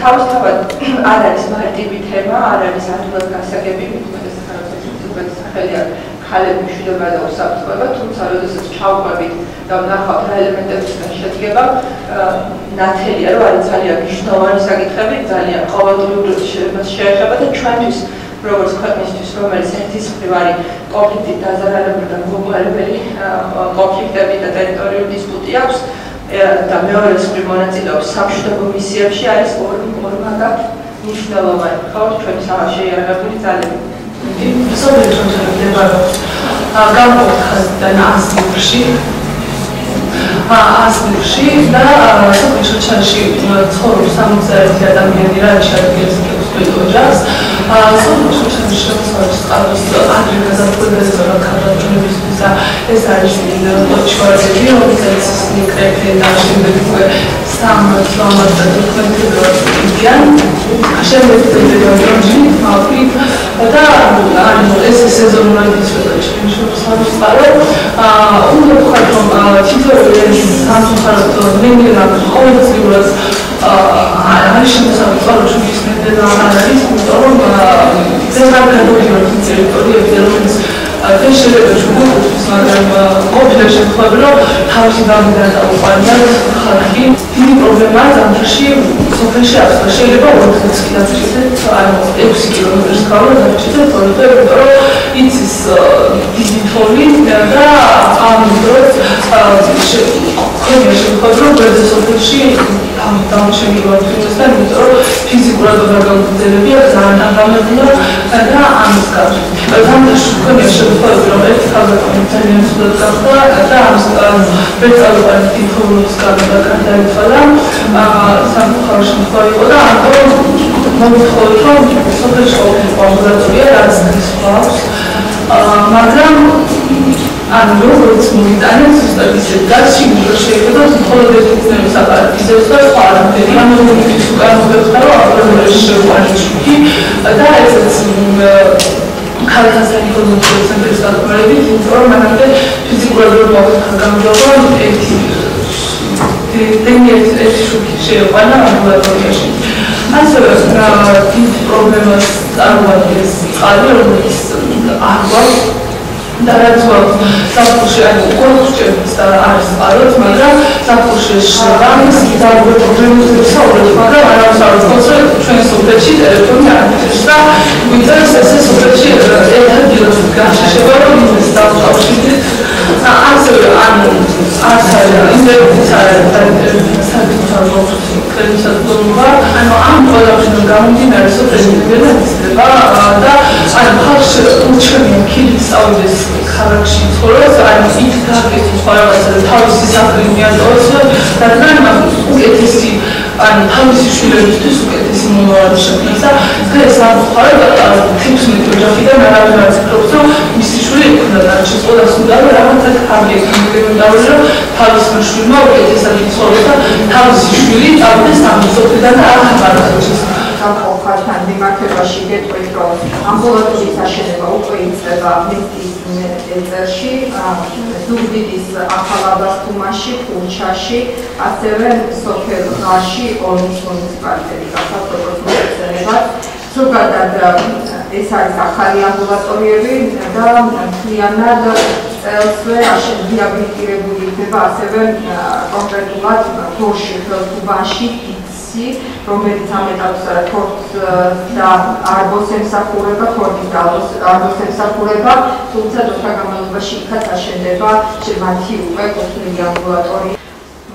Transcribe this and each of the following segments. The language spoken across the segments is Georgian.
თავისთავად არ არის მარტივი თემა, არ არის ადვილად გასაგები, მეტყვი სახელმწიფოს სახელია ხალები მშვიდობა და უსაფრთხოება, თუმცა როდესაც ჩავყვებით და ვნახავთ რა ელემენტებისგან შედგება, ნათელია, რომ არის ძალიან მნიშვნელოვანი საკითხები, ძალიან ყოველდღიური შეეხება და ჩვენთვის როგორც ქვეყნისთვის, რომელიც ერთის მხრივ არის კონფლიქტით დაზარალებული და მომყარებელი კონფლიქტები და ტერიტორიული დისპუტი აქვს და მეორე მხრივ მონაწილეობს სამშვიდობო მისიებში არის ორი მორმაგად მნიშვნელოვანი. ხო, ჩვენ შეიარაღებული ძალები. ისოდეს რომ შემდებარობს გამოხდა ასტურში ასტურში და სოფიჩოჩაში ცხოვრობს 60 ადამიანი რა შეადგენს ოჯახს სოფიჩოჩაში შემოსავლის წყაროს ადრე გაზაფხულზე და ეს არის ოჩვარები რომელიც მიკრეფენ და შემდეგ უკვე სამ წამად და თქვენ შემოგვიწერეთ რომ ჯი მაფი და ანუ ეს სეზონური სიტუაცია შევსავთ აა უნდა ვთქვათ რომ თითოეული სამწუხაროდ ნენგელა ყოველწლიურად არის შემოსავთ პარო შეიძლება და არის იმიტომ რომ ზედა გადავიდეთ ტერიტორიებზე რომელიც ეს შეიძლება შეგუწოს მაგრამ ყოფილა შემთხვევები რომ თავისი გამიგდა და უყარდა ხალხი დიდი პრობლემაა ზამთარში სოფელში აქვს შეიძლება 40 კილომეტრით ანუ 6 კილომეტრს გავლა ზამთარში თორე იმიტომ რომ იცის დიდი თოვლი და ამ დროს ხომ შემთხვევები რომ ბერძენ სოფელში ამ დამშენი ვარცხნისთან იმიტომ რომ ფიზიკურად ვერ გამოგზავნებია ძალიან აღამებია და ამის გამო ზამთარში ხომ შემთხვევები რომ ერთ ხალხი ძალიან სულად გახდა და ამ ბერძნულად თითოეულს გამოდა გადაიცვალა სამხარო შემთხვევა იყო და ამიტომ მომთხოვთ რომ სოფელში ამბულატორია რაც გასვავს მაგრამ ან როგორც მოიტანეთ ზუსტად ისე გასში შეიძლება მხოლოდ ეს უცნაური საპარატიზებს და სხვა არაფერი. ამ მომენტის უკან მოხდა რომ აპრობლემაში შეყვანილი და ესეც ქალთან ეკონომიკური ცენტრის დაკმარებით, იმიტომ რომ მანამდე ფიზიკურად რომ მოხდა გამგებლობა ერთი დენიეთ ერთი შუქი შეეყვანა ამბულატორიაში. ასევე დიდ პრობლემას წარმოადგენს წყალი, რომელიც არ გვაქვს და რაც საფურში ანუ კონსტრუქციების და არის პაროთ, მაგრამ საფურში შევამის და პრობლემებს საუბრობთ, მაგრამ არ არის არის კონსტრუქცია ჩვენ სოფელში ტელეფონი არ არის და ვიწერს ესე სოფელში ერთად გილოს გაშიშება რომ ის დავწავშიდით ასევე ანუ არც არის ინტერნეტის არის და საკუთარ კრედიტსადობა ანუ ამ ყველაფერთან გამომდინარე სოფელი განაცდება და ანუ ხალხს უჩვენია კიდე სწავლის ქალაქში ცხოვრობს ანუ იქ გაკეთებს ყველაფერს თავისი საფრთხე მიაწოდოს და რადგან უკეთესი ანუ თავისი შვილებისთვის უკეთესი მომავალი შექმნას და ეს სამხარება თითქმის ოჯახიდან არავინ ფიქრობს რომ მისი შვილი იქნება და შეწყობას უნდა რაღაცა კარგი იქნება რომ თავისი შვილმა უკეთესად იცხოვროს და თავისი შვილი წავიდეს ამ სოფლიდან და არ ხარჯავს სამყოფასთან მიმართებაში გეტყვით რომ ამბულატორიის აშენება უკვე იწყება მესტის ეზერში, ზუგდიდის ახალაბასთუმაში, ხურჩაში, ასევე სოფელში ორმის მუნიციპალიტეტი გახავთ როგორც მოხსენებათ. ზოგადად ეს არის ახალი ამბულატორიები და მთლიანად წელსვე აშენებიაბილიტირებული იქნება ასევე კონკრეტულად გორში, თუბანში, ისი, რომელიც ამეტავს თორს და არბოს ემსახურება, თორნის და არბოს ემსახურება, თუმცა დროთა განმავლობაში იქაც აშენდება შემათი უკვე კოსმეტიკი ამბულატორია.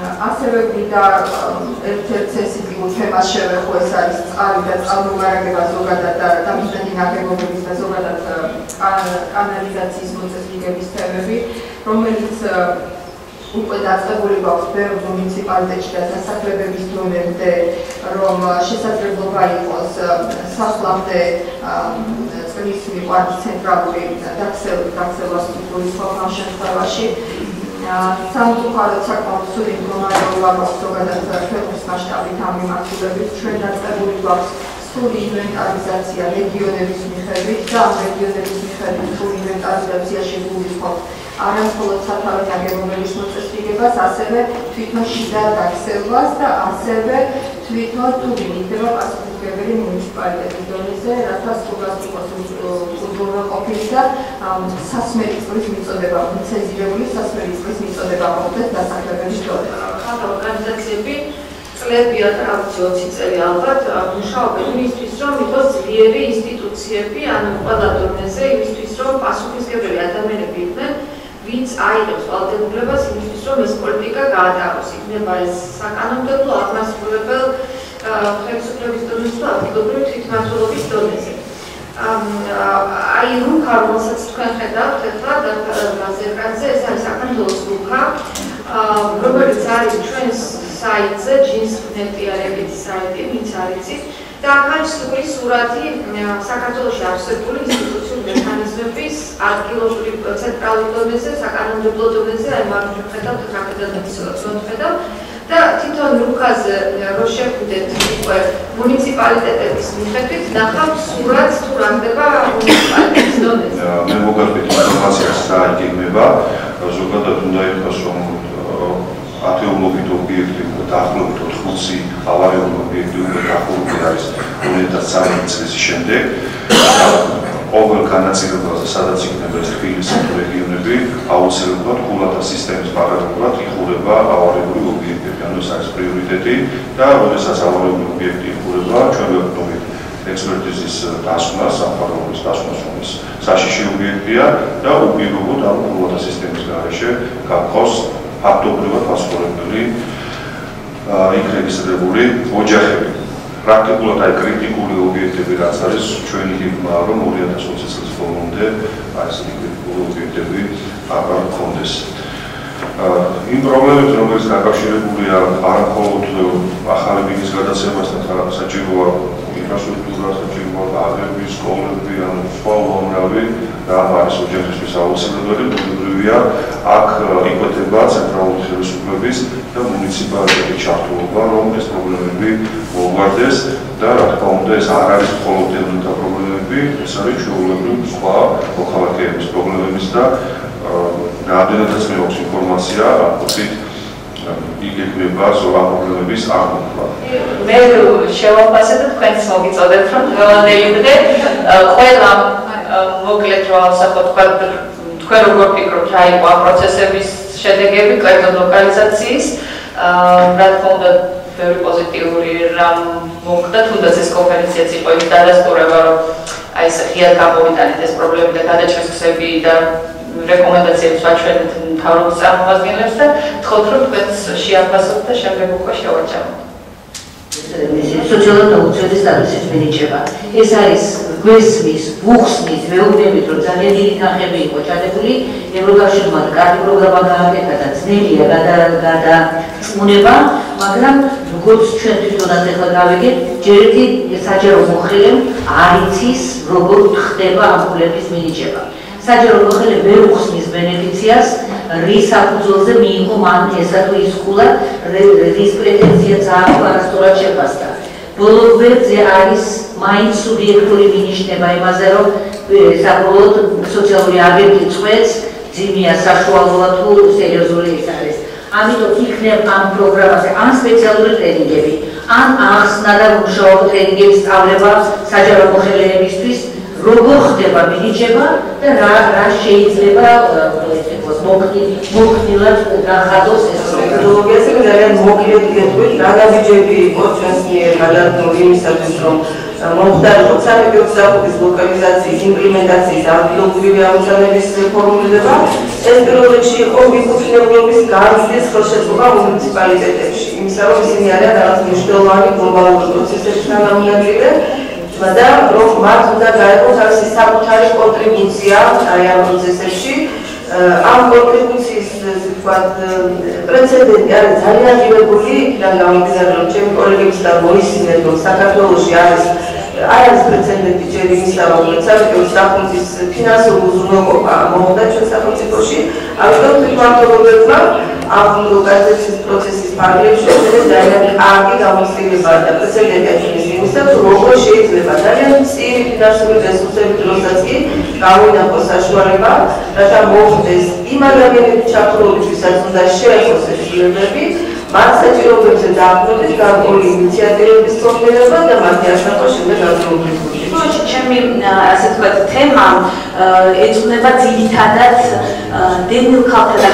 ასევე ვიდა ერთ-ერთ სენსიტიურ თემას შევეხო ეს არის წყალი და წყალმომარაგება ზოგადად და დამისდენი ნაგებობების და ზოგადად კანალიზაციის მოწესრიგების თემები, რომელიც უკვე დაწყებული გვაქვს ბევრ მუნიციპალიტეტში და დასახლებების დონემდე, რომ შესაძლებლობა იყოს სასლამდე წლის მიყვანის ცენტრალური დაქსელვის დაქსელვა სტრუქტურის ფორმალ შემთხვევაში. სამწუხაროდ საკმაოდ ცუდი მდგომარეობა გვაქვს ზოგადად ქვეყნის მასშტაბით ამ მიმართულებით. ჩვენ დაწყებული გვაქვს სრული ინვენტარიზაცია რეგიონების მიხედვით და ამ რეგიონების მიხედვით სრული ინვენტარიზაციაში არამხოლოდ სათავე ნაგებობების მოწესრიგებას, ასევე თვითონ შიდა დაქცევას და ასევე თვითონ თუ მიიღება პასუხისმგებელი მუნიციპალიტეტის დონეზე, რათა სრულად იყოს უზრუნველყოფილი და სასმელი წყლის მიწოდება, ლიცენზირებული სასმელი წყლის მიწოდება მოხდეს დასახლებების დონეზე. ხალხო ორგანიზაციები წლებია და აქცია 20 წელი ალბათ მუშაობენ იმისთვის, რომ იყოს ძლიერი ინსტიტუციები, ანუ ყველა დონეზე იმისთვის, რომ პასუხისმგებელი ადამიანები იყვნენ ვინც აიღებს ვალდებულებას იმისთვის, რომ ეს პოლიტიკა გაატაროს, იქნება ეს საკანონმდებლო აღმასრულებელ ხელისუფლების დონეზე თუ ადგილობრივი თვითმმართველობის დონეზე. აი რუკა რომელსაც თქვენ ხედავთ ახლა და გაზეთაზე ეს არის საქართველოს რუკა რომელიც არის ჩვენს საიტზე არის ეგეთი საიტი, ვინც არ იცით და აქ არის სრული სურათი საქართველოს არსებული მექანიზმების ადგილობრივ ცენტრალურ დონეზე, საკანონმდებლო დონეზე, აი მაგ ხედავთ კაპიტალების სოციალურ და თვითონ რუკაზე რო შეხვდეთ უკვე მუნიციპალიტეტების მიხედვით ნახავთ სურათს თუ რა ხდება მუნიციპალიტეტის დონეზე. მე მოგარბით ინფორმაციას რა იგეგმება, ზოგადად უნდა იყოს რომ ათეულობით ობიექტი უკვე დაახლოებით 80 ავარიული ობიექტი უკვე დაახლოებით არის 2013 წლის შემდეგ. ყოველ განაწილებაზე, სადაც იქნება ეს ფილის რეგიონები, აუცილებლად ქულათა სისტემის პარალელურად იხურება ავარიული ობიექტები, ანუ ეს არის პრიორიტეტი და როდესაც ავარიული ობიექტი იხურება, ჩვენ ვეუბნებით ექსპერტიზის დასკვნა, სამყაროების დასკვნა, რომ ეს საშიში ობიექტია და უპირობოდ ამ ქულათა სისტემის გარეშე გახოს ფაქტობრივად პასპორტები იქ რეგისტრირებული ოჯახები. პრაქტიკულად აი კრიტიკული ობიექტები რაც არის ჩვენი ჰიპმა რომ 2020 წლის ბოლომდე აი ეს კრიტიკული ობიექტები აღარ გქონდეს. იმ პრობლემებს რომელიც დაკავშირებულია არამხოლოდ ახალი ბიზნეს გადაცემასთან საჭიროა ინფრასტრუქტურა, საჭიროა აგრები, სკოლები, ანუ სხვა უამრავი რა არის ოჯახისთვის აუცილებელი, ბუნებრივია აქ იკვეთება ცენტრალური ხელისუფლების და მუნიციპალიტეტის ჩართულობა, რომ ეს პრობლემები მოგვარდეს და რა თქმა უნდა ეს არ არის მხოლოდ ეროვნული პრობლემები, ეს არის ჩვეულებრივი სხვა მოქალაქეების პრობლემების და რამდენადაც მე აქვს ინფორმაცია, აკუთით იგეგმება ზოლა პრობლემების აღმოფხვრა. მე შევაფასე და თქვენს მოგიწოდეთ, რომ დღევანდელი დღე ყველა მოკლედ რა ვსახოთ თქვენ როგორ ფიქრობთ რა იყო ამ პროცესების შედეგები კერძო ლოკალიზაციის რა თქმა უნდა very პოზიტიური რამ მოხდა თუნდაც ეს კონფერენციაც იყო ის დადასტურება რომ აი ეს ღია გამოვიტანეთ ეს პრობლემები და გადაჭრის ხსები და რეკომენდაციებს ვაჩვენეთ მთავრობის წარმომადგენლებს და თქოთ რომ თქვენს შეაფასოთ და შემდეგ უკვე შევაჭამოთ სოციალურ დაუცველი სტატუსის მინიჭება. ეს არის გვესმის, ბუხსმის, მეუბნებით, რომ ძალიან დიდი თანხები იყო ჩადებული, ევროკავშირმა კარგი პროგრამა გააკეთა და ძნელია გადაწმუნება, მაგრამ როგორც ჩვენ თვითონაც ახლა გავიგეთ, ჯერ ერთი საჯარო მოხელე არ იცის, როგორ ხდება ამ ფულების მინიჭება. საჯარო მოხელე ვერ უხსნის ბენეფიციას რის საფუძველზე მიიღო მან ესა თუ ის ხულა რის პრეტენზიაც აქვს არასწორად შეფასდა. ბოლო გვერდზე არის მაინც სუბიექტური მინიშნება იმაზე, რომ საბოლოოდ სოციალური აგენტი წვეთს ძიმია საშუალოა თუ სერიოზული ის არის. ამიტომ იქნებ ამ პროგრამაზე ან სპეციალური ტრენინგები, ან ახსნა და მუშაობა ტრენინგების სწავლება საჯარო მოხელეებისთვის როგორ ხდება მინიჭება და რა რა შეიძლება ესე ვთქვათ მოხდილად გახადოს ეს ტექნოლოგიაზე ძალიან მოკლედ გეტყვით რა გაბიჯები იყო ჩვენს მიერ გადადგმული იმისათვის რომ მომხდარიყო სამედიო საფუძვლის ლოკალიზაციის იმპლემენტაციის ადგილობრივი ამოცანების ფორმულირება ეს პირველ რიგში იყო მიკუთვნებლობის განცდის ხელშეწყობა მუნიციპალიტეტებში იმისა რომ ისინი არიან რაღაც მნიშვნელოვანი გლობალური პროცესების თანამიმდევრები და რომ მათ უნდა გაეყოს თავისი საკუთარი კონტრიბუცია აი ამ პროცესებში. ამ კონტრიბუციის ვთქვათ პრეცედენტი არის ძალიან ღირებული და გამიგზავნა რომ ჩემი კოლეგებს და მოისმინეთ რომ საქართველოში არის არ არის პრეცედენტი ჯერ იმისა რომ საერთოდ საფუძის ფინანსური უზრუნველყოფა მოხდა ჩვენ სახელმწიფოში. ამიტომ თვითმმართველობებმა ამ ლოკალიზაციის პროცესის ფარგლებში ძალიან კარგი გამოცდილება და პრეცედენტი არის იმისა რომ როგორ შეიძლება ძალიან მცირე ფინანსური რესურსები დროსაც კი გამონახოს საშუალება, რათა მოხდეს იმ ადამიანების ჩართულობით, ვისაც უნდა შეეხოს ეს ცვლილებები, მათ საჭიროებებზე დააბრუნდეს გარკვეული ინიციატივების პროგრამა და მათი აშენება შემდეგ აღწევს. თუმცა ჩემი ასე ვთქვათ თემა ეძღვნება ძირითადად დენილ ქალთა და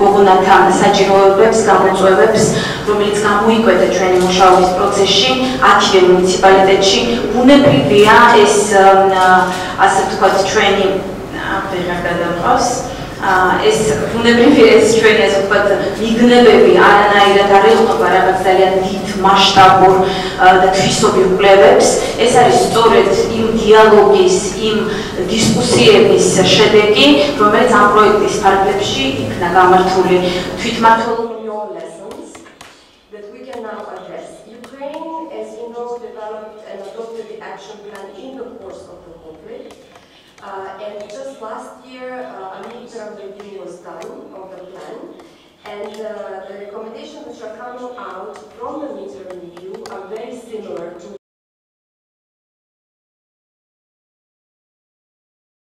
გოგონათა საჭიროებებს, გამოწვევებს, რომელიც გამოიკვეთა ჩვენი მუშაობის პროცესში, აქივე მუნიციპალიტეტში. ბუნებრივია ეს ასე ვთქვათ ჩვენი აღარ გადამყავს ეს ბუნებრივი ეს ჩვენი ასე ვთქვათ მიგნებები არანაირად არ ეყობა რაღაც ძალიან დიდ მასშტაბურ და თვისობრივ კვლევებს. ეს არის სწორედ იმ დიალოგის იმ დისკუსიების შედეგი რომელიც ამ პროექტის ფარგლებში იქნა გამართული. თვითმართველ action plan in the course of the conflict. Uh, and just last year, uh, a midterm review was done of the plan, and uh, the recommendations which are coming out from the midterm review are very similar to